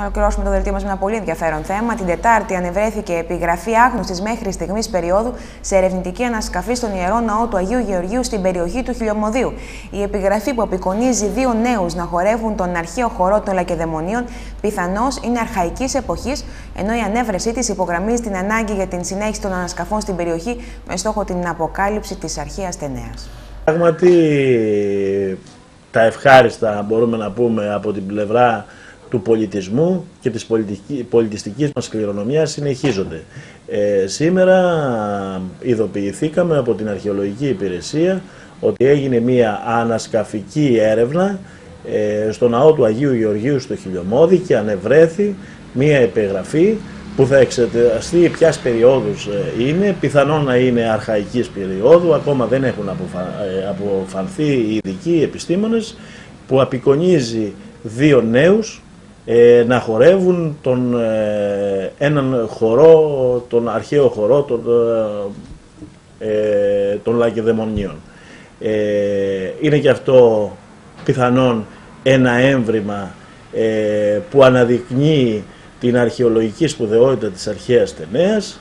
Να ολοκληρώσουμε το δελτίο μας με ένα πολύ ενδιαφέρον θέμα. Την Τετάρτη ανεβρέθηκε επιγραφή άγνωστης μέχρι στιγμής περίοδου σε ερευνητική ανασκαφή στον ιερό ναό του Αγίου Γεωργίου στην περιοχή του Χιλιομοδίου. Η επιγραφή που απεικονίζει δύο νέους να χορεύουν τον αρχαίο χορό των Λακεδαιμονίων πιθανώς είναι αρχαϊκής εποχής, ενώ η ανέβρεσή της υπογραμμίζει την ανάγκη για την συνέχιση των ανασκαφών στην περιοχή με στόχο την αποκάλυψη της αρχαίας ταινέας. Πράγματι, τα ευχάριστα μπορούμε να πούμε από την πλευρά του πολιτισμού και της πολιτιστικής μας κληρονομιάς συνεχίζονται. Ε, σήμερα ειδοποιηθήκαμε από την Αρχαιολογική Υπηρεσία ότι έγινε μία ανασκαφική έρευνα ε, στο ναό του Αγίου Γεωργίου στο Χιλιομόδι και ανεβρέθη μία επιγραφή που θα εξεταστεί ποιας περιόδους ε, είναι, πιθανόν να είναι αρχαϊκής περίοδου, ακόμα δεν έχουν ε, αποφανθεί οι ειδικοί επιστήμονες, που απεικονίζει δύο νέους ε, να χορεύουν τον, ε, έναν χορό, τον αρχαίο χορό των, ε, των Λακεδαιμονίων. Ε, είναι και αυτό πιθανόν ένα έμβριμα που αναδεικνύει την αρχαιολογική σπουδαιότητα της αρχαίας ταινέας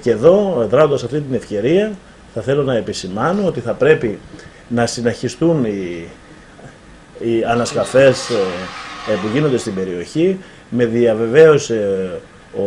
και εδώ, δράτως αυτή την ευκαιρία, θα θέλω να επισημάνω ότι θα πρέπει να συνεχιστούν οι, οι ανασκαφές ε, που γίνονται στην περιοχή. Με διαβεβαίωσε ο,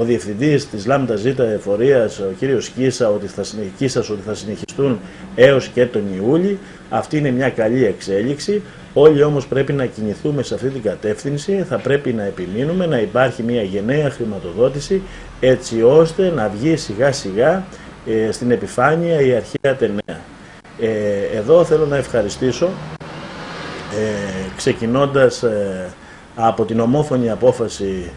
ο διευθυντής της Λάμτα Ζήτα Εφορίας, ο κύριος Κίσα, ότι θα, Κίσας, ότι θα συνεχιστούν έως και τον Ιούλη. Αυτή είναι μια καλή εξέλιξη. Όλοι όμως πρέπει να κινηθούμε σε αυτή την κατεύθυνση, θα πρέπει να επιμείνουμε να υπάρχει μια γενναία χρηματοδότηση έτσι ώστε να βγει σιγά σιγά ε, στην επιφάνεια η αρχαία ταινέα. Ε, εδώ θέλω να ευχαριστήσω ε, ξεκινώντας ε, από την ομόφωνη απόφαση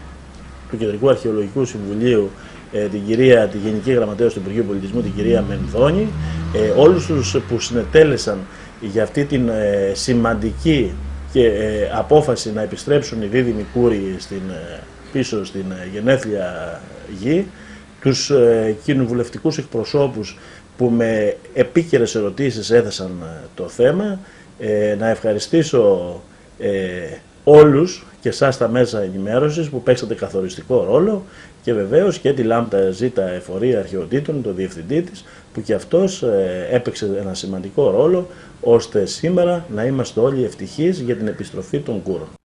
του Κεντρικού Αρχαιολογικού Συμβουλίου ε, την κυρία, τη Γενική Γραμματέα του Υπουργείου Πολιτισμού, την κυρία Μενδώνη, ε, όλους τους που συνετέλεσαν για αυτή την ε, σημαντική και απόφαση να επιστρέψουν οι δίδυμοι κούροι στην, πίσω στην γενέθλια γη, τους κοινοβουλευτικούς εκπροσώπους που με επίκαιρες ερωτήσεις έθεσαν το θέμα, ε, να ευχαριστήσω ε, όλους και εσάς τα μέσα ενημέρωσης που παίξατε καθοριστικό ρόλο και βεβαίως και τη Λάμπτα Ζήτα Εφορία Αρχαιοτήτων, το διευθυντή της, που και αυτός ε, έπαιξε ένα σημαντικό ρόλο ώστε σήμερα να είμαστε όλοι ευτυχείς για την επιστροφή των κούρων.